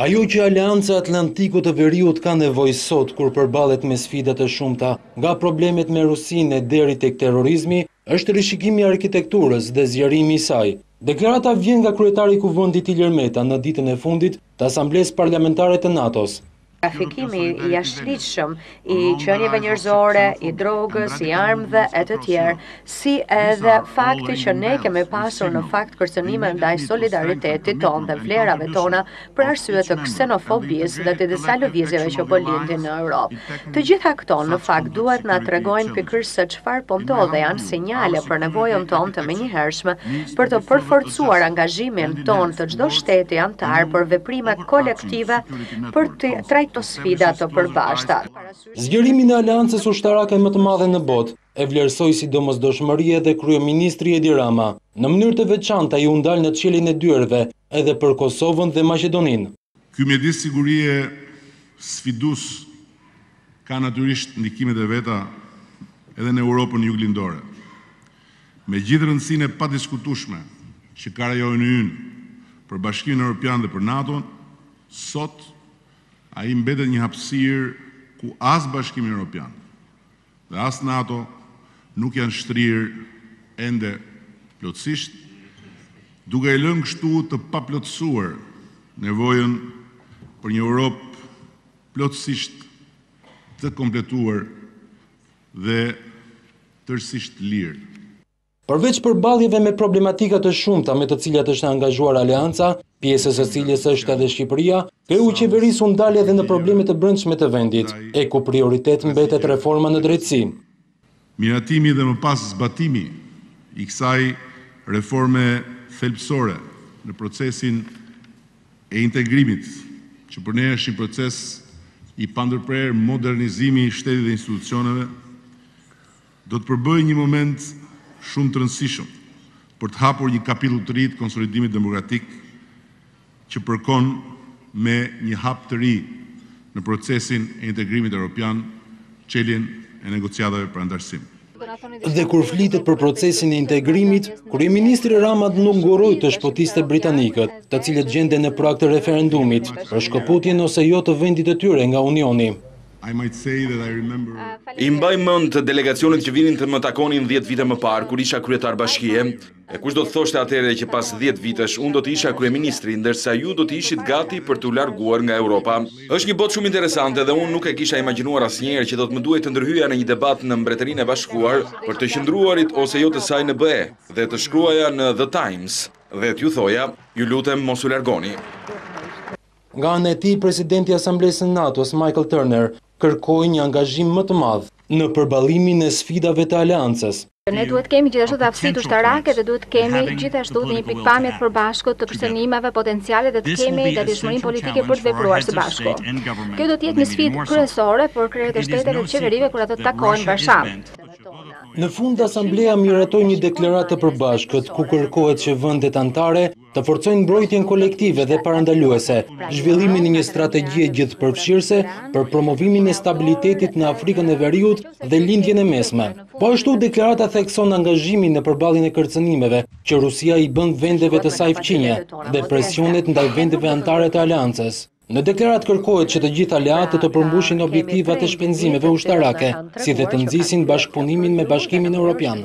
Ajo që Aleanca e Atlantikut të Veriut ka nevojë sot, kur përballet me sfida të shumta, nga problemet me Rusinë e deri tek terrorizmi, është rishikimi i arkitekturës dhe zgjerimi i saj. Deklarata vjen nga kryetari i Kuvendit Ilir Meta në ditën e fundit, të Asamblesë Parlamentare të NATO-s. Trafikimi i jashtëligjshëm i qenieve njerëzore, i drogës, i armëve e të tjerë, si edhe fakti që ne kemi pasur në fakt kërcënime ndaj solidaritetit tonë dhe vlerave tona për arsye të ksenofobisë dhe të disa lëvizjeve që po lindin në Europë. Të gjitha këto në fakt duhet të na tregojnë pikërisht se çfarë po ndodh dhe janë sinjale për nevojën tonë të menjëhershme për të përforcuar angazhimin tonë të çdo shteti anëtar për veprime kolektive për të trajtuar sfida të përbashkëta. Zgjerimin e aleancës ushtarake më të madhe në botë e vlerësoi si domosdoshmëri edhe kryeministri Edi Rama. Në mënyrë të veçantë ai u ndal në çeljen e dyerve edhe për Kosovën dhe Maqedoninë. Ky mjedis sigurie sfidues ka natyrisht ndikimet e veta edhe në Europën Juglindore. Me gjithë rëndësinë e padiskutueshme që ka rajoni ynë për Bashkimin Europian dhe për NATO-n, sot ai mbetet një hapësirë ku as Bashkimi Europian, Dhe as NATO nuk janë shtrirë ende plotësisht, duke e lënë kështu të paplotësuar nevojën për një Europë plotësisht të kompletuar dhe tërësisht të lirë. Përveç përballljeve me problematika të shumta me të cilat është e angazhuar Aleanca, pjesë e së cilës është edhe Shqipëria, kreu i qeverisë u ndal edhe në problemet e brendshme të vendit, e ku prioritet mbetet reforma në drejtësi. Miratimi dhe më pas zbatimi i kësaj reforme thelbësore në procesin e integrimit, që për ne është një proces i pandërprerë modernizimi i shtetit dhe institucioneve, Do të përbëjë një moment shumë të rëndësishëm për të hapur një kapitull të ri të konsolidimit demokratik që përkon me një hap të ri në procesin e integrimit europian, çeljen e negociatave për anëtarësim. Dhe kur flitet për procesin e integrimit, kryeministri Rama nuk ngurroi të shpotiste britanikët, të cilët gjenden në prag të referendumit, për shkëputjen ose jo të vendit të tyre nga Unioni. I mbaj mend delegacionet që vinin të më takonin dhjetë vite më parë kur isha kryetar bashkie, e kush do të thoshte atëherë që pas dhjetë vitesh unë do të isha kryeministri, ndërsa ju do të ishit gati për t'u larguar nga Europa. Është një botë shumë interesante dhe unë nuk e kisha imagjinuar asnjëherë që do të më duhej të ndërhyja në një debat në Mbretërinë e Bashkuar për të qëndruarit ose jo të saj në BE dhe të shkruaja në The Times dhe t'ju thoja, ju lutem mos u largoni. Nga ana e tij, presidenti i Asamblesë së NATO-s, Michael Turner, kërkoi një angazhim më të madh në përballimin e sfidave të Aleancës. Ne duhet të kemi gjithashtu aftësitë ushtarake dhe duhet të kemi gjithashtu dhe një pikëpamje të përbashkët të kërcënimeve potenciale dhe të kemi gatishmërinë politike për të vepruar së bashku. Kjo do të jetë një sfidë kryesore për krerët e shteteve e qeverive kur ata të takohen në Varshavë. Në fund, Asamblea miratoi një deklaratë të përbashkët, ku kërkohet që vendet anëtare Të forcojnë mbrojtjen kolektive dhe parandaluese, zhvillimin e një strategjie gjithëpërfshirëse për promovimin e stabilitetit në Afrikën e Veriut dhe Lindjen e Mesme. Po ashtu, deklarata thekson angazhimin në përballjen e kërcënimeve që Rusia i bën vendeve të saj fqinje dhe presionet ndaj vendeve anëtare të Aleancës. Në deklaratë kërkohet që të gjithë aleatët të përmbushin objektivat e shpenzimeve ushtarake, si dhe të nxisin bashkëpunimin me Bashkimin Europian.